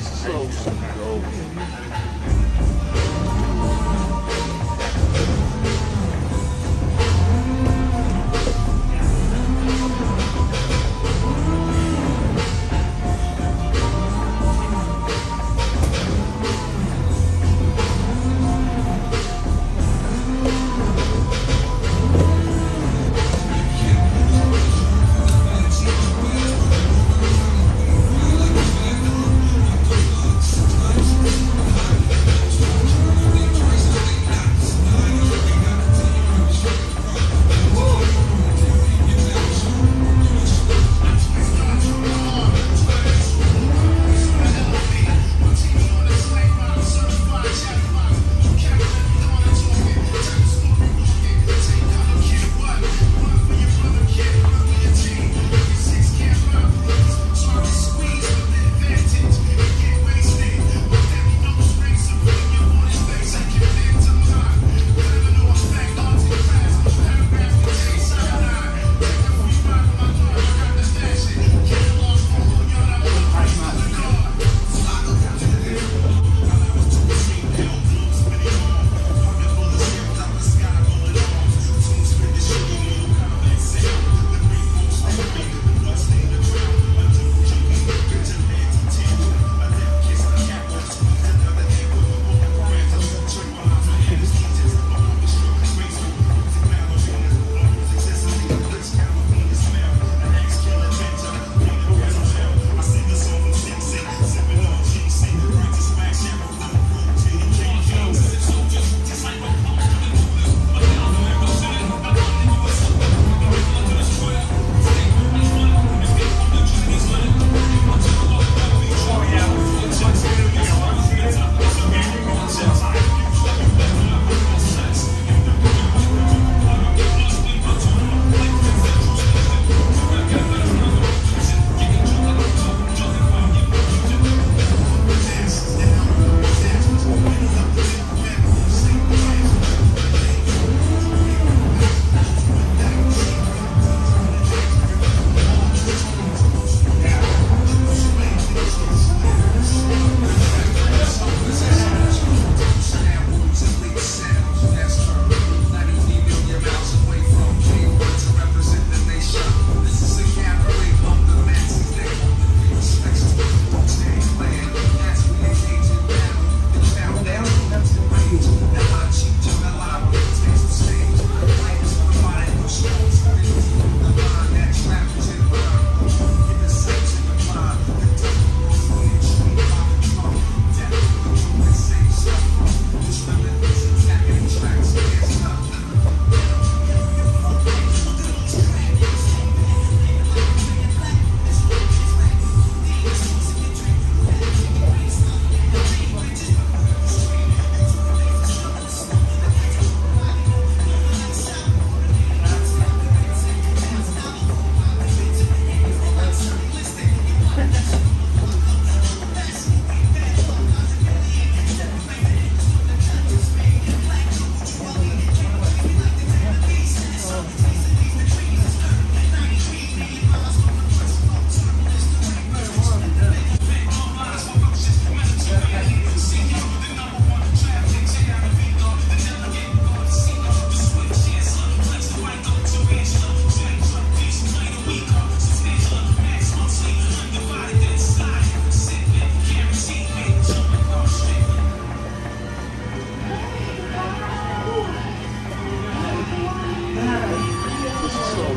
so dope.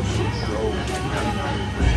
Road.